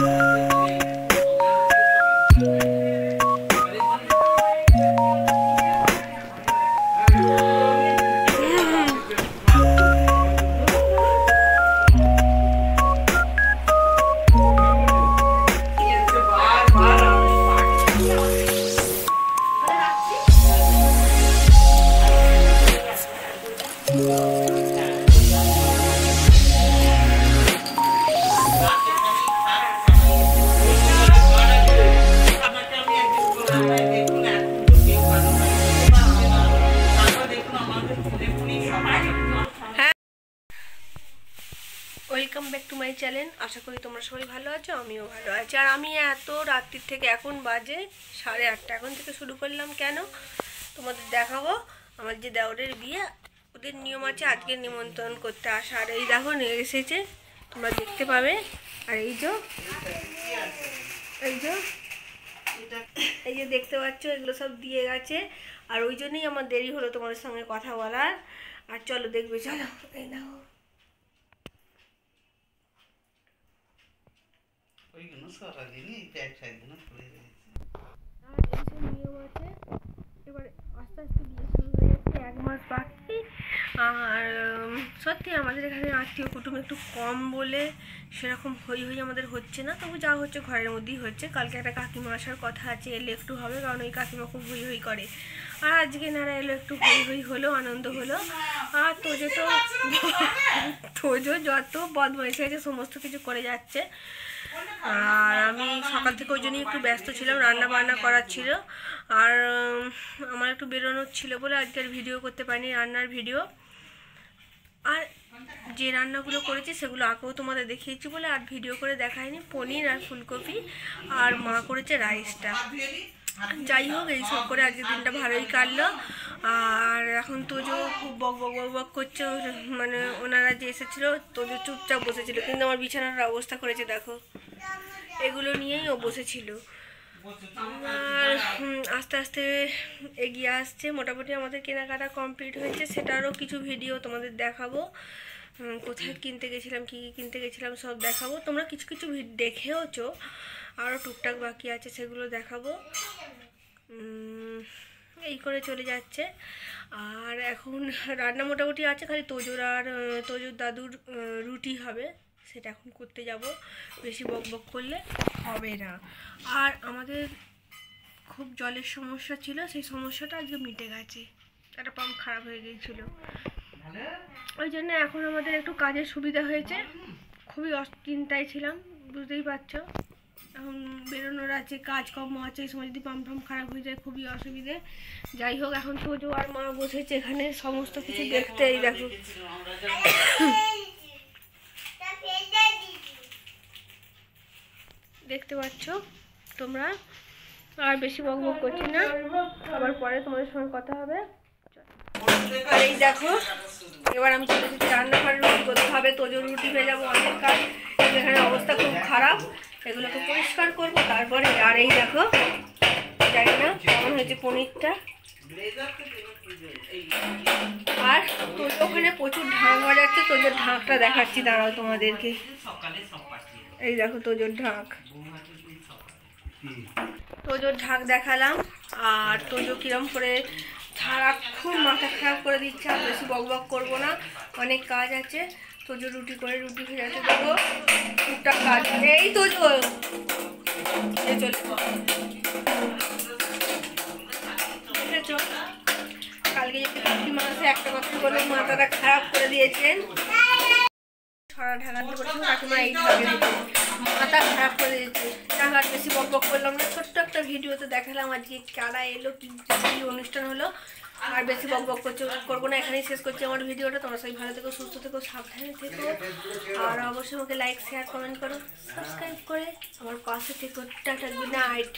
Yeah. Welcome back to my channel আশা করি তোমরা সবাই ভালো আছো, আমিও ভালো আছি। আর আমি এত রাত্রির থেকে এখন বাজে, সাড়ে আটটা এখন থেকে শুরু করলাম কেন? তোমাদের দেখাবো। আমার যে দেওরের বিয়ে, ওদের নিয়ম আছে আজকে নিমন্ত্রণ করতে আসা। আর এই দেখো, নিয়ে এসেছে, তোমরা দেখতে পাবে। আর এই যে এই যে এই যে দেখতে পাচ্ছ, এগুলো সব দিয়ে গেছে। আর ওই জন্যই আমার দেরি হলো তোমাদের সঙ্গে কথা বলার। আর চলো, দেখবে, চলো। এই দেখো। ওইগুলো এই আর এইসব নিয়ম আছে, এবার আস্তে আস্তে বিয়ে শুরু হয়ে যাচ্ছে, এক মাস বাকি। আর সত্যি আমাদের এখানে আত্মীয় কুটুম একটু কম বলে সেরকম হই হই আমাদের হচ্ছে না, তবু যা হচ্ছে ঘরের মধ্যেই হচ্ছে। কালকে একটা কাকিমা আসার কথা আছে, এলে একটু হবে, কারণ ওই কাকিমা খুব হই হই করে। আর আজকে নারা এলো, একটু হই হই হলো, আনন্দ হলো। আর তোজো তো, তোজো যত বদমাইশি আছে সমস্ত কিছু করে যাচ্ছে। আর আমি সকাল থেকে ওই জন্যই একটু ব্যস্ত ছিলাম রান্না বান্না করার ছিল। আর আমার একটু বেরোনোর ছিল বলে আজকে আর ভিডিও করতে পারিনি, রান্নার ভিডিও। আর যে রান্নাগুলো করেছি সেগুলো আগেও তোমাদের দেখিয়েছি বলে আর ভিডিও করে দেখায়নি পনির আর ফুলকপি। আর মা করেছে রাইসটা। যাই হোক এইসব করে আজকের দিনটা ভালোই কাটলো। আর এখন তোজো খুব বক বক বক বক করছে মানে ওনারা যে এসেছিল, তোজো চুপচাপ বসেছিল, কিন্তু আমার বিছানার অবস্থা করেছে, দেখো। এগুলো নিয়েই ও বসেছিল। আর আস্তে আস্তে এগিয়ে আসছে। মোটামুটি আমাদের কেনাকাটা কমপ্লিট হয়েছে। সেটারও কিছু ভিডিও তোমাদের দেখাবো। কোথায় কিনতে গেছিলাম, কী কী কিনতে গেছিলাম সব দেখাবো। তোমরা কিছু কিছু দেখেওছো। আরও টুকটাক বাকি আছে, সেগুলো দেখাবো। এই করে চলে যাচ্ছে। আর এখন রান্না মোটামুটি আছে, খালি তোজোর আর তোজোর দাদুর রুটি হবে। সেটা এখন করতে যাব। বেশি বক বক করলে হবে না। আর আমাদের খুব জলের সমস্যা ছিল, সেই সমস্যাটা আজকে মিটে গেছে। একটা পাম্প খারাপ হয়ে গিয়েছিল। ওই জন্য এখন আমাদের একটু কাজের সুবিধা হয়েছে। খুবই চিন্তায় ছিলাম, বুঝতেই পারছ। এখন বেরোনোর আছে, কাজকর্ম আছে, এই সময় যদি পাম্প ফাম্প খারাপ হয়ে যায় খুবই অসুবিধে। যাই হোক, এখন তোজো আর মা বসেছে এখানে, সমস্ত কিছু দেখতে, এই দেখো। দেখতে পাচ্ছ? তোমরা আর বেশি বক বক করছি না। আবার পরে তোমাদের সঙ্গে কথা হবে। আর এই দেখো, এবার আমি চলে এসেছি রান্নাঘরে। রুটি করতে হবে, তোজোর রুটি হয়ে যাব অনেক কাজ। এখানে অবস্থা খুব খারাপ। এগুলোকে পরিষ্কার করব, তারপরে আর এই দেখো, জানি না কেমন হয়েছে পনিরটা। আর তোর ওখানে প্রচুর ঢাক বাজাচ্ছে, তোজোর ঢাকটা দেখাচ্ছি, দাঁড়াও তোমাদেরকে। সকালে এই দেখো তোজোর ঢাক। তোজোর ঢাক দেখালাম, আর তোজো কিরম করে সারাক্ষণ মাথা খারাপ করে দিচ্ছে, আর বেশি বক বক করব না, অনেক কাজ আছে। তোজো রুটি করে রুটি যাচ্ছে, দেখো টুকটাক কাজ এই তোজো? কালকে যদি কাকিমা একটা কথা বলে মাথাটা খারাপ করে দিয়েছেন। ছড়া ঢাকাতে করেছেন কাকিমা এই মাথা খারাপ করে দিয়েছে। টাকার বেশি বক বক করলাম না ছোট্ট একটা ভিডিওতে দেখালাম আজকে কারা এলো কি অনুষ্ঠান হলো। আর বেশি বক বক করছে করব না এখানেই শেষ করছি আমার ভিডিওটা। তোমরা সবাই ভালো থেকো সুস্থ থেকো সাবধানে থেকো। আর অবশ্যই আমাকে লাইক শেয়ার কমেন্ট করো। সাবস্ক্রাইব করে আমার পাশে থেকো। Tata good night